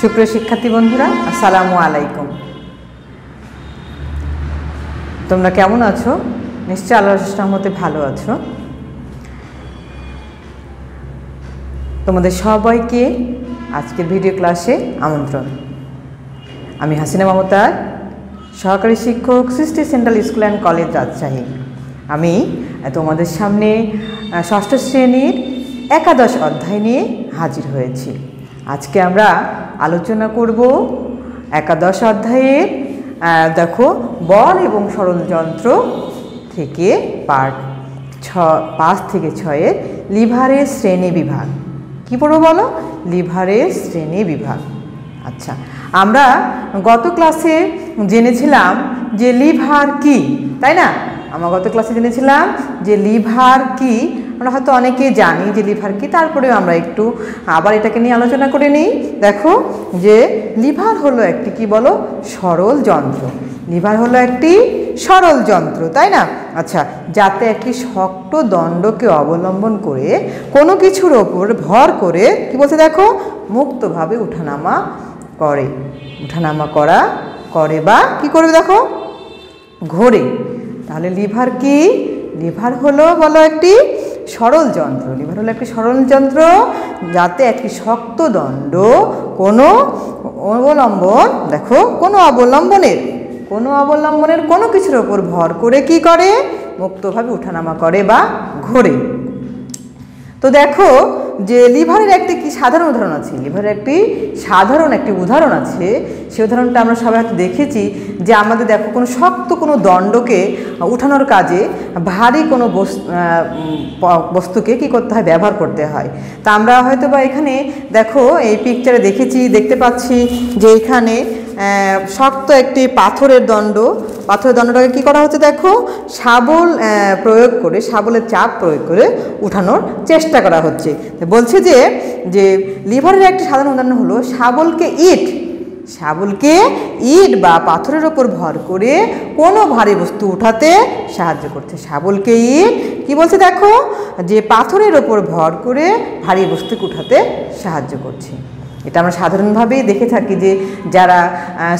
সুপ্রিয় শিক্ষার্থী বন্ধুরা, আসসালামু আলাইকুম। তোমরা কেমন আছো? নিশ্চয় আল্লাহর রহমতে ভালো আছো। তোমাদের সবাইকে আজকের ভিডিও ক্লাসে আমন্ত্রণ। আমি হাসিনা মমতার, সহকারী শিক্ষক, Srishti central school and college Rajshahi. আমি তোমাদের সামনে ষষ্ঠ শ্রেণির একাদশ অধ্যায় নিয়ে হাজির হয়েছি। আজকে আমরা আলোচনা করব একাদশ অধ্যায়ের দেখো, বল এবং সরলযন্ত্র থেকে পার্ট ছ, পাঁচ থেকে ছয়ের লিভারের শ্রেণি বিভাগ। কী পড়ব বলো? লিভারের শ্রেণি বিভাগ। আচ্ছা আমরা গত ক্লাসে জেনেছিলাম যে লিভার কি, তাই না? আমরা গত ক্লাসে জেনেছিলাম যে লিভার কি আমরা হয়তো অনেকেই জানি যে লিভার কি, তারপরেও আমরা একটু আবার এটাকে নিয়ে আলোচনা করে নিই। দেখো যে লিভার হলো একটি কি বলো? সরল যন্ত্র। লিভার হলো একটি সরল যন্ত্র, তাই না? আচ্ছা যাতে একটি শক্ত দণ্ডকে অবলম্বন করে কোনো কিছুর ওপর ভর করে কি বলছে দেখো? মুক্তভাবে উঠানামা করে। উঠানামা করা, করে বা কি করবে দেখো? ঘোরে। তাহলে লিভার কি? লিভার হলো বলো একটি সরল যন্ত্র লিভার হলো একটি সরল যন্ত্র যাতে একটি শক্ত দণ্ড কোনো অবলম্বন, দেখো, কোনো অবলম্বনের কোনো অবলম্বনের কোনো কিছুর ওপর ভর করে কি করে? মুক্তভাবে উঠানামা করে বা ঘোরে। তো দেখো যে লিভারের একটি কি সাধারণ উদাহরণ আছে? লিভারের একটি সাধারণ একটি উদাহরণ আছে। সেই উদাহরণটা আমরা সবাই হয়তো দেখেছি যে আমাদের দেখো কোনো শক্ত কোনো দণ্ডকে উঠানোর কাজে ভারী কোনো বস্তুকে কি করতে হয়? ব্যবহার করতে হয়। তা আমরা হয়তো বা এখানে দেখো এই পিকচারে দেখেছি, দেখতে পাচ্ছি যে এখানে শক্ত একটি পাথরের দণ্ড। পাথরের দণ্ডটাকে কী করা হচ্ছে দেখো? শাবল প্রয়োগ করে, শাবলের চাপ প্রয়োগ করে উঠানোর চেষ্টা করা হচ্ছে। বলছে যে যে লিভারের একটি সাধারণ উদাহরণ হলো, শাবলকে ইট শাবলকে ইট বা পাথরের ওপর ভর করে কোনো ভারী বস্তু উঠাতে সাহায্য করছে। শাবলকে ইট, কি বলছে দেখো? যে পাথরের ওপর ভর করে ভারী বস্তুকে উঠাতে সাহায্য করছে। এটা আমরা সাধারণভাবেই দেখে থাকি যে যারা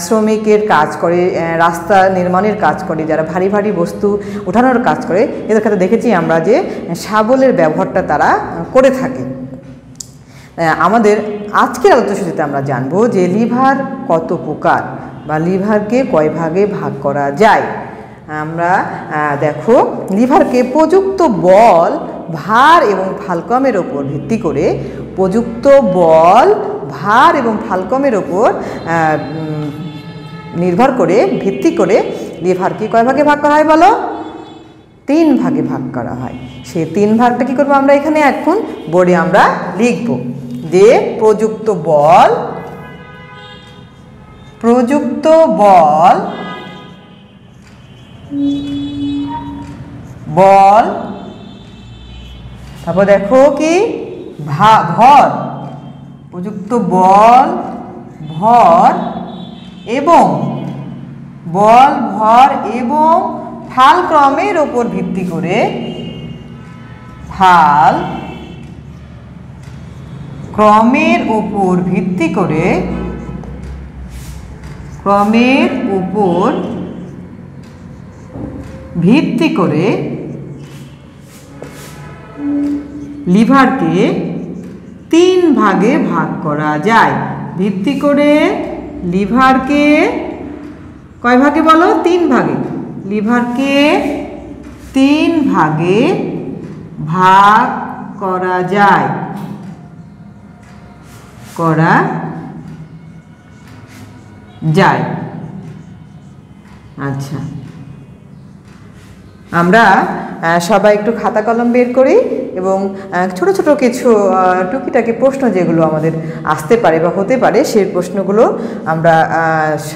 শ্রমিকের কাজ করে রাস্তা নির্মাণের কাজ করে, যারা ভারী ভারী বস্তু উঠানোর কাজ করে, এদের ক্ষেত্রে দেখেছি আমরা যে, শাবলের ব্যবহারটা তারা করে থাকে। আমাদের আজকের আলোচনাতে আমরা জানব যে লিভার কত প্রকার বা লিভারকে কয় ভাগে ভাগ করা যায়? আমরা দেখো, লিভারকে প্রযুক্ত বল, ভার এবং ফালকমের ওপর ভিত্তি করে প্রযুক্ত বল ভার এবং ফালকমের ওপর নির্ভর করে, ভিত্তি করে লিভারকে কয় ভাগে ভাগ করা হয় বলো? তিন ভাগে ভাগ করা হয়। সেই তিন ভাগটা কী করব আমরা এখানে? এখন বোর্ডে আমরা লিখব। যে প্রযুক্ত বল প্রযুক্ত বল বল, তারপর দেখো কি? ভা, ভর। প্রযুক্ত বল, ভর এবং বল, ভর এবং ফাল ক্রমের ওপর ভিত্তি করে ফাল ক্রমের ওপর ভিত্তি করে ক্রমের উপর ভিত্তি করে লিভারকে তিন ভাগে ভাগ করা যায়। ভিত্তি করে লিভারকে কয় ভাগে বলো? তিন ভাগে। লিভারকে তিন ভাগে ভাগ করা যায়। করা যায়। আচ্ছা। আমরা সবাই একটু খাতা কলম বের করি এবং ছোট ছোট কিছু টুকিটাকি প্রশ্ন যেগুলো আমাদের আসতে পারে বা হতে পারে, সেই প্রশ্নগুলো আমরা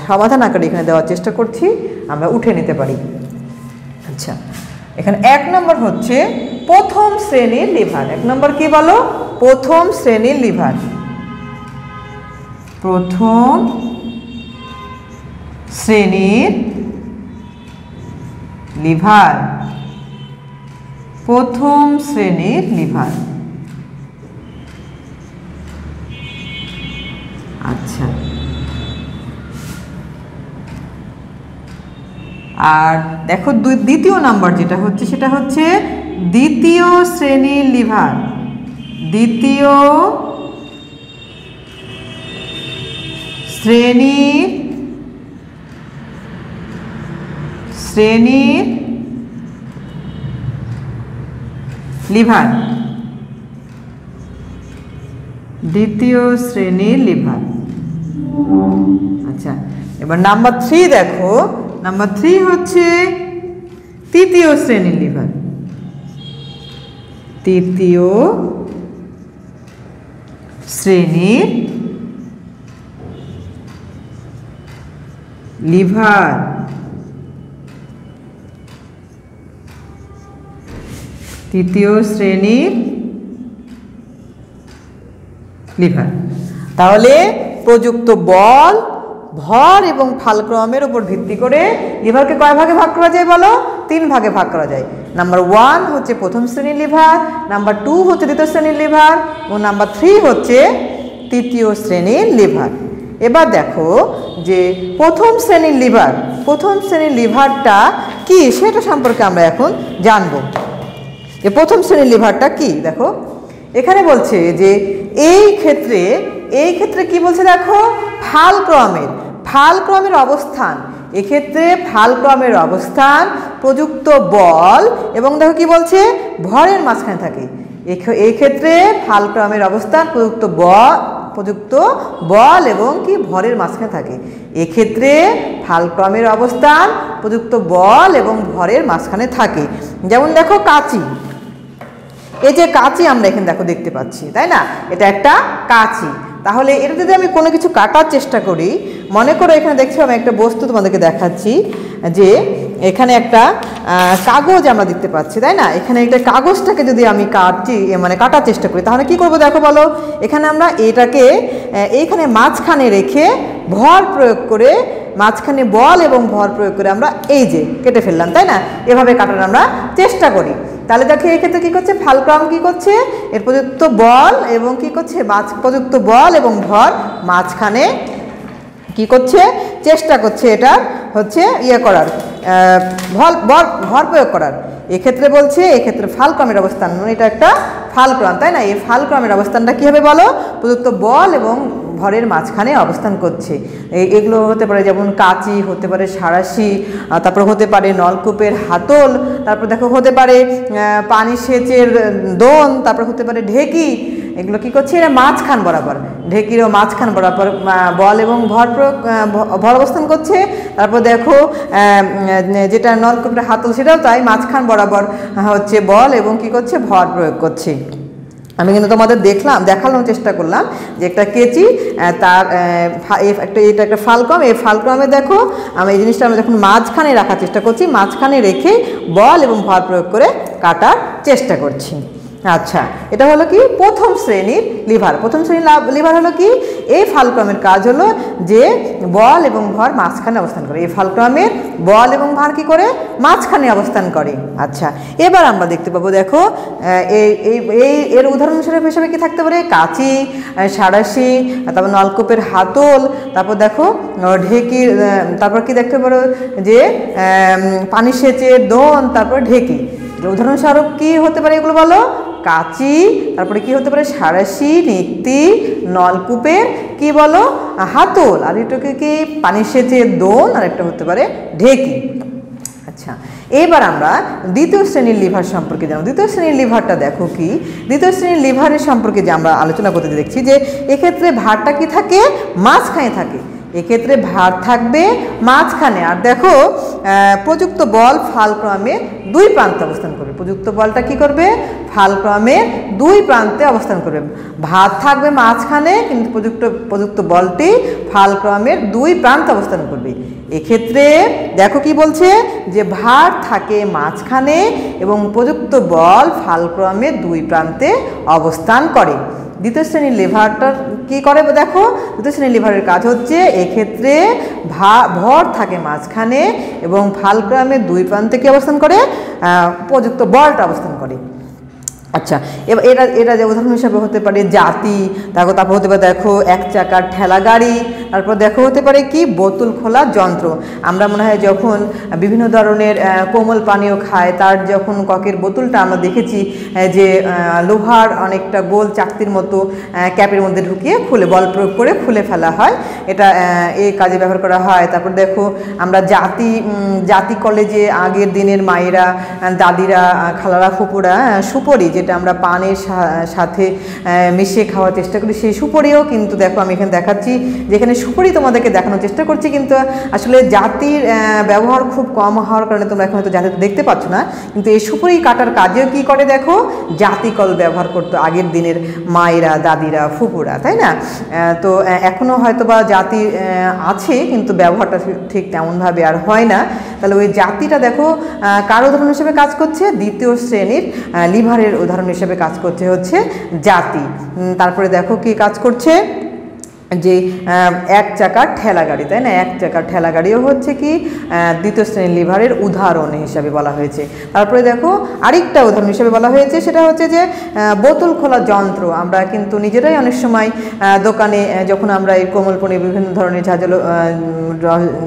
সমাধান আকারে এখানে দেওয়ার চেষ্টা করছি, আমরা উঠে নিতে পারি। আচ্ছা এখানে এক নম্বর হচ্ছে প্রথম শ্রেণির লিভার। এক নম্বর কি বলো? প্রথম শ্রেণির লিভার। প্রথম শ্রেণির লিভার। প্রথম শ্রেণির লিভার। আচ্ছা। আর দেখো দ্বিতীয় নাম্বার যেটা হচ্ছে, সেটা হচ্ছে দ্বিতীয় শ্রেণির লিভার। দ্বিতীয় শ্রেণির শ্রেণির লিভার। দ্বিতীয় শ্রেণির লিভার। আচ্ছা এবার নাম্বার থ্রি দেখো। নাম্বার থ্রি হচ্ছে তৃতীয় শ্রেণির লিভার। তৃতীয় শ্রেণির লিভার। তৃতীয় শ্রেণির লিভার। তাহলে প্রযুক্ত বল, ভর এবং ফালক্রমের উপর ভিত্তি করে লিভারকে কয় ভাগে ভাগ করা যায় বলো? তিন ভাগে ভাগ করা যায়। নাম্বার ওয়ান হচ্ছে প্রথম শ্রেণির লিভার নাম্বার টু হচ্ছে দ্বিতীয় শ্রেণির লিভার, এবং নাম্বার থ্রি হচ্ছে তৃতীয় শ্রেণির লিভার। এবার দেখো যে প্রথম শ্রেণির লিভার, প্রথম শ্রেণির লিভারটা কি? সেটা সম্পর্কে আমরা এখন জানব। যে প্রথম শ্রেণির লিভারটা কি? দেখো। এখানে বলছে যে এই ক্ষেত্রে এই ক্ষেত্রে কি বলছে দেখো? ফালক্রমের ফালক্রমের অবস্থান। এক্ষেত্রে ফালক্রমের অবস্থান, প্রযুক্ত বল এবং দেখো কি বলছে? ভরের মাঝখানে থাকে। এই ক্ষেত্রে ফালক্রমের অবস্থান, প্রযুক্ত বল প্রযুক্ত বল এবং কি ভরের মাঝখানে থাকে। এক্ষেত্রে ফালক্রমের অবস্থান, প্রযুক্ত বল এবং ভরের মাঝখানে থাকে। যেমন দেখো কাচি। এই যে কাঁচি আমরা এখানে দেখো দেখতে পাচ্ছি, তাই না? এটা একটা কাঁচি। তাহলে এটা যদি আমি কোনো কিছু কাটার চেষ্টা করি, মনে করো এখানে দেখছি আমি একটা বস্তু তোমাদেরকে দেখাচ্ছি, যে এখানে একটা কাগজ আমরা দেখতে পাচ্ছি, তাই না? এখানে একটা কাগজটাকে যদি আমি কাটছি মানে কাটার চেষ্টা করি, তাহলে কি করব দেখো বলো? এখানে আমরা এটাকে এইখানে মাঝখানে রেখে ভর প্রয়োগ করে, মাঝখানে বল এবং ভর প্রয়োগ করে আমরা এই যে কেটে ফেললাম, তাই না? এভাবে কাটার আমরা চেষ্টা করি। তাহলে দেখো, এক্ষেত্রে কী করছে? ফালক্রম কী করছে? এর প্রযুক্ত বল এবং কি করছে? মাছ, প্রযুক্ত বল এবং ভর মাঝখানে কি করছে? চেষ্টা করছে এটা হচ্ছে ইয়ে করার। ভর ভর ভর প্রয়োগ করার। এক্ষেত্রে বলছে, এক্ষেত্রে ফালক্রমের অবস্থান। মানে এটা একটা ফালক্রম তাই না? এই ফালক্রমের অবস্থানটা কী হবে বলো? প্রযুক্ত বল এবং ভরের মাঝখানে অবস্থান করছে। এগুলো হতে পারে যেমন কাচি, হতে পারে সারাশি তারপর হতে পারে নলকূপের হাতল, তারপর দেখো হতে পারে পানি সেচের দোন, তারপর হতে পারে ঢেকি এগুলো কি করছে? এরা মাঝখান বরাবর। ঢেকিরও মাঝখান বরাবর বল এবং ভর প্রয়োগ ভর অবস্থান করছে। তারপর দেখো যেটা নলকূপের হাতল, সেটাও তাই মাঝখান বরাবর হচ্ছে বল এবং কি করছে? ভর প্রয়োগ করছে। আমি কিন্তু তোমাদের দেখলাম, দেখানোর চেষ্টা করলাম যে একটা কেচি তার একটা, এটা একটা ফালকম। এই ফালকমে দেখো, আমি এই জিনিসটা আমরা যখন মাঝখানে রাখার চেষ্টা করছি, মাঝখানে রেখে বল এবং ভর প্রয়োগ করে কাটার চেষ্টা করছি। আচ্ছা এটা হলো কি? প্রথম শ্রেণির লিভার। প্রথম শ্রেণির লিভার হলো কি? এই ফালক্রমের কাজ হলো যে বল এবং ভর মাঝখানে অবস্থান করে। এই ফালক্রমের বল এবং ভার কি করে? মাঝখানে অবস্থান করে। আচ্ছা এবার আমরা দেখতে পাবো, দেখো এই এই এর উদাহরণ হিসেবে হিসেবে কি থাকতে পারে? কাঁচি সাড়াশি তারপর নলকূপের হাতল, তারপর দেখো ঢেকির তারপর কি দেখতে পারো? যে পানি সেচের দোন, তারপর ঢেকি। উদাহরণস্বরূপ কি হতে পারে এগুলো বলো? কাচি, তারপরে কি হতে পারে? সারাশি নিক্তি নলকূপের কি বলো? হাতল, আর এটাকে কি? পানি সেচের দোন, আর একটা হতে পারে ঢেকি। আচ্ছা এবার আমরা দ্বিতীয় শ্রেণির লিভার সম্পর্কে জানব। দ্বিতীয় শ্রেণির লিভারটা দেখো কি? দ্বিতীয় শ্রেণির লিভারের সম্পর্কে যে আমরা আলোচনা করতে দেখছি যে এক্ষেত্রে ভারটা কি থাকে? মাঝখানে থাকে। এক্ষেত্রে ভার থাকবে মাঝখানে। আর দেখো প্রযুক্ত বল ফালক্রমে দুই প্রান্তে অবস্থান করবে। প্রযুক্ত বলটা কি করবে? ফালক্রমে দুই প্রান্তে অবস্থান করবে। ভার থাকবে মাঝখানে, কিন্তু প্রযুক্ত প্রযুক্ত বলটি ফালক্রমের দুই প্রান্তে অবস্থান করবে। এক্ষেত্রে দেখো কি বলছে যে ভার থাকে মাঝখানে এবং উপযুক্ত বল ফালক্রমে দুই প্রান্তে অবস্থান করে। দ্বিতীয় শ্রেণির লিভারটার কি করে দেখো? দ্বিতীয় শ্রেণির লিভারের কাজ হচ্ছে এক্ষেত্রে ভা, ভর থাকে মাঝখানে এবং ফালগ্রামের দুই প্রান্তে কি অবস্থান করে? উপযুক্ত বলটা অবস্থান করে। আচ্ছা এবার এটা এটা যে উদাহরণ হিসাবে হতে পারে জাতি, তারপর তারপর হতে পারে দেখো এক চাকার ঠেলা গাড়ি তারপর দেখো হতে পারে কি? বোতল খোলা যন্ত্র। আমরা মনে হয় যখন বিভিন্ন ধরনের কোমল পানীয় খায় তার যখন ককের বোতলটা আমরা দেখেছি যে লোহার অনেকটা গোল চাকতির মতো ক্যাপের মধ্যে ঢুকিয়ে খুলে, বল প্রয়োগ করে খুলে ফেলা হয়। এটা এই কাজে ব্যবহার করা হয়। তারপর দেখো, আমরা জাতি জাতি কলেজে আগের দিনের মায়েরা দাদিরা খালারা ফুপুরা সুপরি যেটা আমরা পানের সাথে মিশিয়ে খাওয়ার চেষ্টা করি, সেই সুপরিও কিন্তু দেখো আমি এখানে দেখাচ্ছি, যেখানে সুপরি তোমাদেরকে দেখানোর চেষ্টা করছি, কিন্তু আসলে জাতির ব্যবহার খুব কম হওয়ার কারণে তোমরা এখন হয়তো জাতিতে দেখতে পাচ্ছ না, কিন্তু এই সুপরি কাটার কাজেও কি করে দেখো? জাতিকল ব্যবহার করতো আগের দিনের মায়েরা, দাদিরা ফুপুরা তাই না? তো এখনও হয়তো বা জাতি আছে, কিন্তু ব্যবহারটা ঠিক তেমনভাবে আর হয় না। তাহলে ওই জাতিটা দেখো কার উদাহরণ হিসেবে কাজ করছে? দ্বিতীয় শ্রেণির লিভারের উদাহরণ হিসেবে কাজ করছে হচ্ছে জাতি। তারপরে দেখো কি কাজ করছে? যে এক চাকার ঠেলা গাড়ি, তাই না? এক চাকার ঠেলা গাড়িও হচ্ছে কি দ্বিতীয় শ্রেণির লিভারের উদাহরণ হিসাবে বলা হয়েছে। তারপরে দেখো, আরেকটা উদাহরণ হিসাবে বলা হয়েছে, সেটা হচ্ছে যে বোতল খোলা যন্ত্র। আমরা কিন্তু নিজেরাই অনেক সময় দোকানে যখন আমরা এই কোমল পানি বিভিন্ন ধরনের ঝাঁঝালো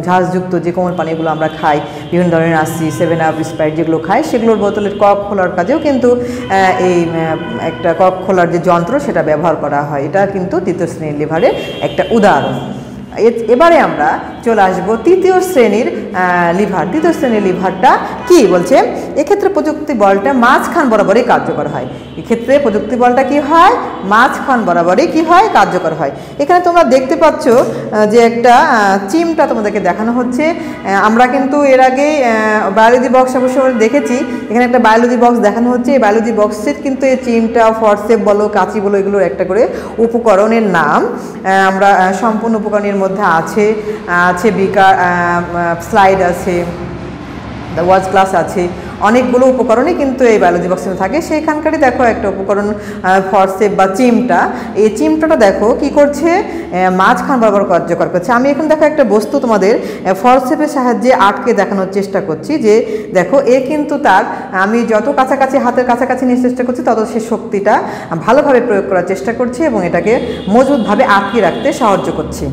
ঝাঁঝযুক্ত যে কোমল পানিগুলো আমরা খাই, বিভিন্ন ধরনের আসি সেভেন আপ, স্প্রাইট যেগুলো খাই, সেগুলোর বোতলের কক খোলার কাজেও কিন্তু এই একটা কক খোলার যে যন্ত্র, সেটা ব্যবহার করা হয়। এটা কিন্তু দ্বিতীয় শ্রেণির লিভারের একটা উদাহরণ। এবারে আমরা চলে আসব। তৃতীয় শ্রেণির লিভার। তৃতীয় শ্রেণির লিভারটা কি? বলছে, এক্ষেত্রে প্রযুক্তি বলটা মাঝখান বরাবরই কার্যকর হয়। এক্ষেত্রে প্রযুক্তি বলটা কি হয়? মাঝখান বরাবরই কি হয়? কার্যকর হয়। এখানে তোমরা দেখতে পাচ্ছ যে একটা চিমটা তোমাদেরকে দেখানো হচ্ছে। আমরা কিন্তু এর আগে বায়োলজি বক্স অবশ্য দেখেছি। এখানে একটা বায়োলজি বক্স দেখানো হচ্ছে। এই বায়োলজি বক্সের কিন্তু এই চিমটা ফরসেপ বলো, কাঁচি বলো, এগুলোর একটা করে উপকরণের নাম আমরা সম্পূর্ণ উপকরণের মধ্যে আছে। আছে, বিকার স্লাইড আছে ওয়াজ ক্লাস আছে, অনেকগুলো উপকরণই কিন্তু এই বায়োলজি বক্সে থাকে। সেইখানকারই দেখো একটা উপকরণ ফরসেপ বা চিমটা। এই চিমটাটা দেখো কি করছে? মাঝখান বরাবর কার্যকর করছে। আমি এখন দেখো একটা বস্তু তোমাদের ফরসেপের সাহায্যে আটকে দেখানোর চেষ্টা করছি যে, দেখো, এ কিন্তু তার, আমি যত কাছাকাছি হাতের কাছাকাছি নিয়ে চেষ্টা করছি, তত সে শক্তিটা ভালোভাবে প্রয়োগ করার চেষ্টা করছি এবং এটাকে মজবুতভাবে আটকে রাখতে সাহায্য করছি।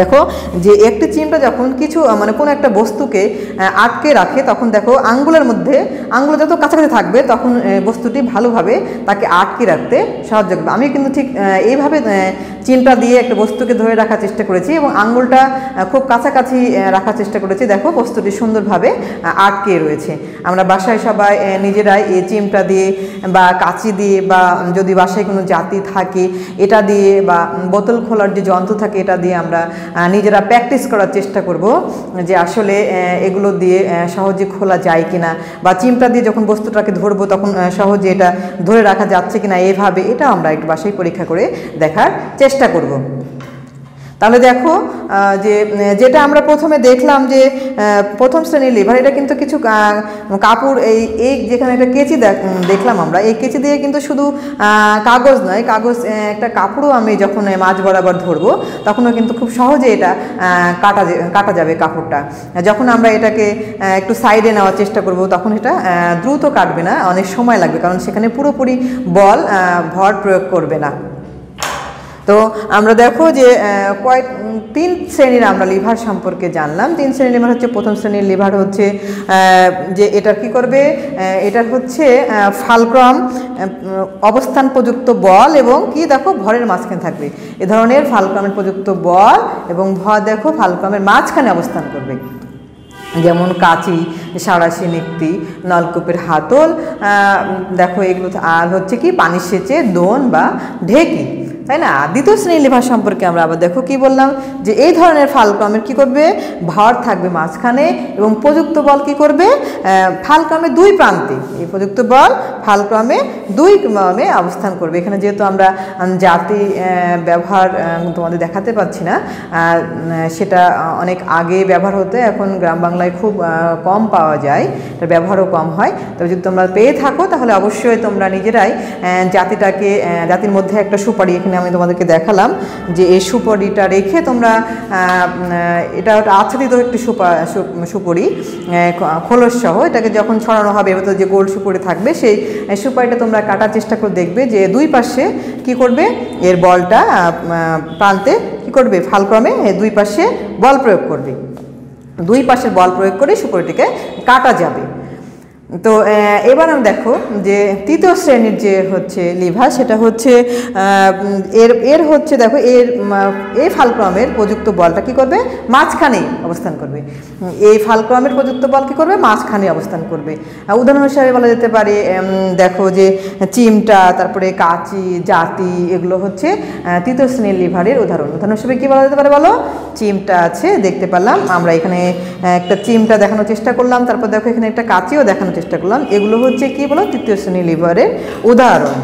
দেখো যে একটি চিমটা যখন কিছু মানে কোনো একটা বস্তুকে আটকে রাখে, তখন দেখো আঙ্গুলের মধ্যে, আঙ্গুল যত কাছাকাছি থাকবে, তখন বস্তুটি ভালোভাবে তাকে আটকে রাখতে সাহায্য করবে। আমি কিন্তু ঠিক এইভাবে চিমটা দিয়ে একটা বস্তুকে ধরে রাখার চেষ্টা করেছি এবং আঙ্গুলটা খুব কাছাকাছি রাখার চেষ্টা করেছি। দেখো, বস্তুটি সুন্দরভাবে আটকে রয়েছে। আমরা বাসায় সবাই নিজেরাই এই চিমটা দিয়ে বা কাঁচি দিয়ে বা যদি বাসায় কোনো জাতি থাকে, এটা দিয়ে বা বোতল খোলার যে যন্ত্র থাকে, এটা দিয়ে আমরা নিজেরা প্র্যাকটিস করার চেষ্টা করব যে আসলে এগুলো দিয়ে সহজে খোলা যায় কিনা বা চিমটা দিয়ে যখন বস্তুটাকে ধরবো তখন সহজে এটা ধরে রাখা যাচ্ছে কিনা এভাবে, এটা আমরা একটু বাসায় পরীক্ষা করে দেখার চেষ্টা করব। তাহলে দেখো যে, যেটা আমরা প্রথমে দেখলাম যে প্রথম শ্রেণির লিভার, এটা কিন্তু কিছু কাপড়, এই এই যেখানে একটা কেচি দেখলাম আমরা, এই কেচি দিয়ে কিন্তু শুধু কাগজ নয়, কাগজ একটা কাপড়ও আমি যখন মাছ বরাবর ধরবো, তখনও কিন্তু খুব সহজে এটা কাটা কাটা যাবে কাপড়টা। যখন আমরা এটাকে একটু সাইডে নেওয়ার চেষ্টা করব, তখন এটা দ্রুত কাটবে না, অনেক সময় লাগবে, কারণ সেখানে পুরোপুরি বল ভর প্রয়োগ করবে না। তো আমরা দেখো যে কয়েক তিন শ্রেণির আমরা লিভার সম্পর্কে জানলাম। তিন শ্রেণির লিভার হচ্ছে, প্রথম শ্রেণির লিভার হচ্ছে যে এটা কি করবে? এটা হচ্ছে ফালক্রম অবস্থান প্রযুক্ত বল এবং কি দেখো, ভরের মাঝখানে থাকবে। এ ধরনের ফালক্রমের প্রযুক্ত বল এবং ভর দেখো, ফালক্রমের মাঝখানে অবস্থান করবে। যেমন কাঁচি সাঁড়াশি নিক্তি নলকূপের হাতল দেখো এগুলো আর হচ্ছে কি, পানি সেচে দোন বা ঢেকি। তাই না? দ্বিতীয় শ্রেণির লিভার সম্পর্কে আমরা আবার দেখো কি বললাম, যে এই ধরনের ফালক্রমের কি করবে? ভর থাকবে মাঝখানে এবং প্রযুক্ত বল কি করবে? ফালক্রমে দুই প্রান্তে। এই প্রযুক্ত বল ফালক্রমে দুই ক্রমে অবস্থান করবে। এখানে যেহেতু আমরা জাতি ব্যবহার তোমাদের দেখাতে পাচ্ছি না সেটা অনেক আগে ব্যবহার হতে, এখন গ্রাম বাংলায় খুব কম পাওয়া যায়, তার ব্যবহারও কম হয়। তবে যদি তোমরা পেয়ে থাকো, তাহলে অবশ্যই তোমরা নিজেরাই জাতিটাকে জাতির মধ্যে একটা সুপারি এখানে এখানে আমি তোমাদেরকে দেখালাম যে এই সুপরিটা রেখে তোমরা এটা আচ্ছাদিত একটি সুপা সুপরি খোলস সহ। এটাকে যখন ছড়ানো হবে এবার যে গোল সুপরি থাকবে, সেই সুপারিটা তোমরা কাটার চেষ্টা করে দেখবে যে দুই পাশে কি করবে, এর বলটা প্রান্তে কি করবে, ফালক্রমে দুই পাশে বল প্রয়োগ করবে। দুই পাশের বল প্রয়োগ করে সুপরিটিকে কাটা যাবে। তো এবার আমি দেখো যে তৃতীয় শ্রেণির যে হচ্ছে লিভার সেটা হচ্ছে এর এর হচ্ছে দেখো, এর এই ফালক্রমের প্রযুক্ত বলটা কি করবে? মাঝখানে অবস্থান করবে। এই ফালক্রমের প্রযুক্ত বল কী করবে? মাঝখানে অবস্থান করবে। উদাহরণ হিসাবে বলা যেতে পারে দেখো যে চিমটা, তারপরে কাচি, জাতি, এগুলো হচ্ছে তৃতীয় শ্রেণির লিভারের উদাহরণ। উদাহরণ হিসেবে কী বলা যেতে পারে বলো? চিমটা আছে, দেখতে পেলাম। আমরা এখানে একটা চিমটা দেখানোর চেষ্টা করলাম। তারপর দেখো এখানে একটা কাচিও দেখানোর চেষ্টা করলাম। এগুলো হচ্ছে কি বলো? তৃতীয় শ্রেণির লিভারের উদাহরণ।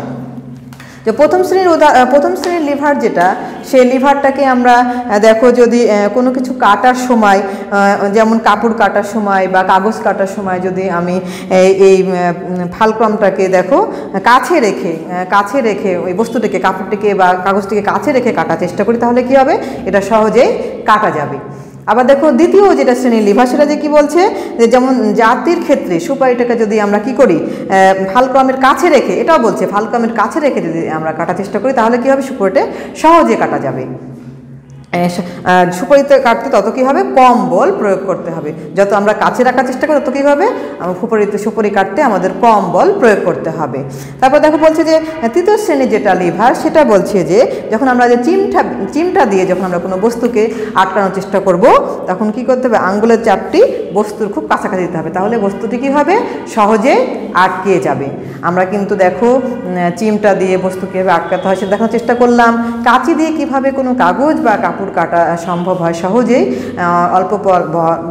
যে প্রথম শ্রেণির উদা প্রথম শ্রেণির লিভার যেটা সেই লিভারটাকে আমরা দেখো যদি কোনো কিছু কাটার সময় যেমন কাপড় কাটার সময় বা কাগজ কাটার সময় যদি আমি এই ফালক্রমটাকে দেখো, কাছে রেখে কাছে রেখে, ওই বস্তুটিকে, কাপড়টিকে বা কাগজটিকে কাছে রেখে কাটার চেষ্টা করি, তাহলে কি হবে? এটা সহজেই কাটা যাবে। আবার দেখো দ্বিতীয় যেটা শ্রেণির লিভার সেটা যে কী বলছে? যে যেমন জাতির ক্ষেত্রে সুপারিটাকে যদি আমরা কি করি ফালক্রমের কাছে রেখে, এটাও বলছে, ফালক্রমের কাছে রেখে যদি আমরা কাটার চেষ্টা করি, তাহলে কী হবে? সুপারিটে সহজে কাটা যাবে। সুপারিতে কাটতে তত কী হবে? কম বল প্রয়োগ করতে হবে। যত আমরা কাছে রাখার চেষ্টা করি, তত কী হবে? সুপারিতে, সুপারি কাটতে আমাদের কম বল প্রয়োগ করতে হবে। তারপর দেখো বলছে যে, তৃতীয় শ্রেণির যেটা লিভার, সেটা বলছে যে, যখন আমরা যে চিমটা চিমটা দিয়ে যখন আমরা কোনো বস্তুকে আটকানোর চেষ্টা করব, তখন কি করতে হবে? আঙ্গুলের চাপটি বস্তুর খুব কাছাকাছি দিতে হবে। তাহলে বস্তুটি কী হবে? সহজে আটকে যাবে। আমরা কিন্তু দেখো চিমটা দিয়ে বস্তু কীভাবে আটকাতে হয় সেটা দেখানোর চেষ্টা করলাম। কাঁচি দিয়ে কীভাবে কোনো কাগজ বা কাপড় কাটা সম্ভব হয় সহজেই অল্প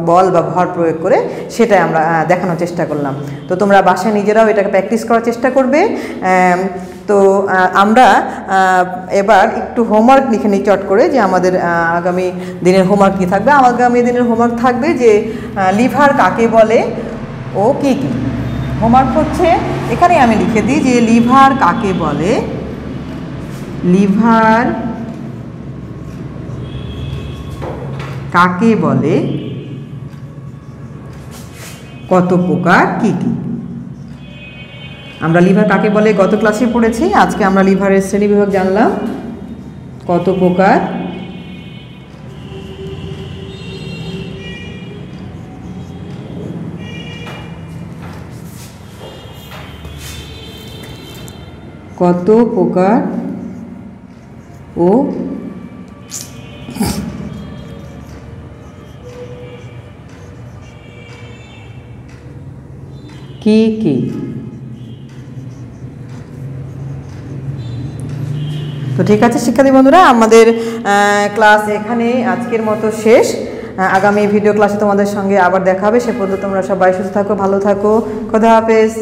বল বা ভর প্রয়োগ করে সেটাই আমরা দেখানোর চেষ্টা করলাম। তো তোমরা বাসায় নিজেরাও এটাকে প্র্যাকটিস করার চেষ্টা করবে। তো আমরা এবার একটু হোমওয়ার্ক লিখে নিই চট করে যে আমাদের আগামী দিনের হোমওয়ার্ক কী থাকবে। আগামী দিনের হোমওয়ার্ক থাকবে যে লিভার কাকে বলে, ও কী কী। হোমওয়ার্ক হচ্ছে, এখানে আমি লিখে দিই যে লিভার কাকে বলে, লিভার কাকে বলে, কত প্রকার, কি কি। আমরা লিভার কাকে বলে? গত ক্লাসে পড়েছি, আজকে আমরা লিভারের শ্রেণীবিভাগ জানলাম। কত প্রকার? কত প্রকার ও কি কি? তো ঠিক আছে, শিক্ষার্থী বন্ধুরা, আমাদের ক্লাস এখানে আজকের মতো শেষ। আগামী ভিডিও ক্লাসে তোমাদের সঙ্গে আবার দেখাবে সে পর্যন্ত তোমরা সবাই সুস্থ থাকো, ভালো থাকো। খোদা হাফেজ।